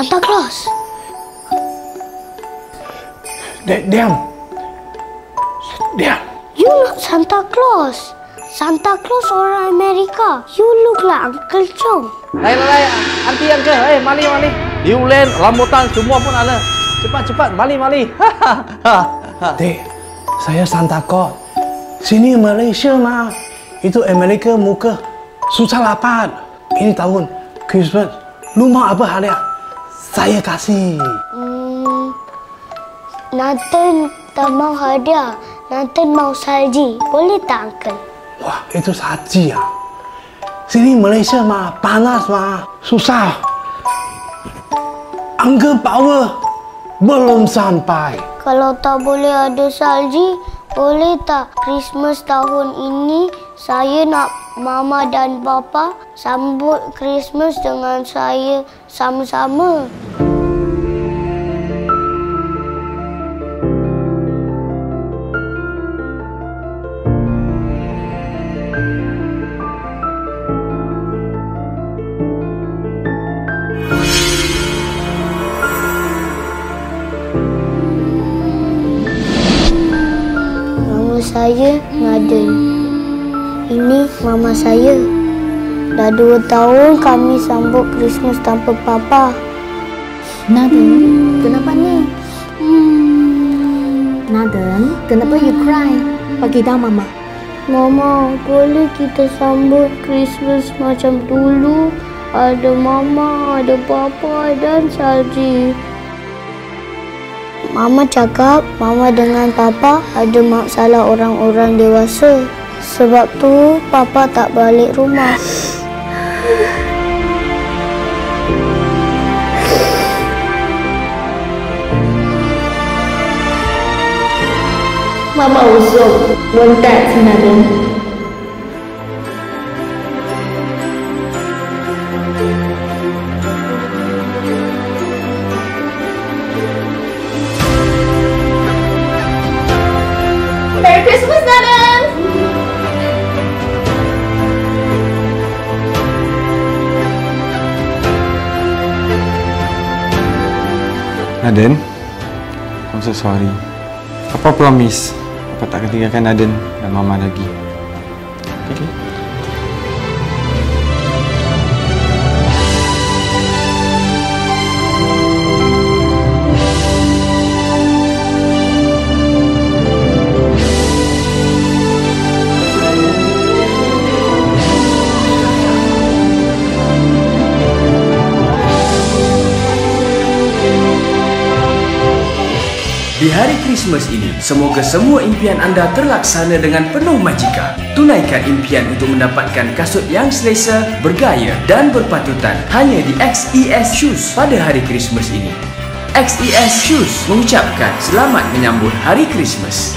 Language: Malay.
Santa Claus. Dek, diam. Diam. You look Santa Claus. Santa Claus orang Amerika. You look like Uncle Chong. Lai, lai, lai. Aunty, Uncle. Hey, mali, mali. Liu Len, rambutan semua pun ada. Cepat, cepat. Mali, mali. Dek, saya Santa Claus. Sini Malaysia, mah. Itu Amerika muka. Susah lapan. Ini tahun Christmas. Lu mau apa hal yang? Saya kasih. Hmm, Nathan tak mau hadiah. Nathan mau salji. Boleh tak, Uncle? Wah, itu saji ya. Sini Malaysia mah panas mah. Susah. Angka power belum sampai. Kalau tak boleh ada salji, boleh tak Christmas tahun ini saya nak mama dan bapa sambut Christmas dengan saya sama-sama. Saya Naden. Ini mama saya. Dah dua tahun kami sambut Christmas tanpa papa. Nathan, kenapa ni? Nathan, kenapa you cry? Bagi tahu mama. Mama, boleh kita sambut Christmas macam dulu? Ada mama, ada papa dan salji. Mama cakap mama dengan papa ada masalah orang-orang dewasa. Sebab tu papa tak balik rumah. Mama usuk wontak si Naden, I'm so sorry. Papa promise, Papa tak akan tinggalkan Naden dan Mama lagi. Okay? Di hari Christmas ini, semoga semua impian anda terlaksana dengan penuh majika. Tunaikan impian untuk mendapatkan kasut yang selesa, bergaya dan berpatutan hanya di XES Shoes pada hari Christmas ini. XES Shoes mengucapkan selamat menyambut hari Christmas.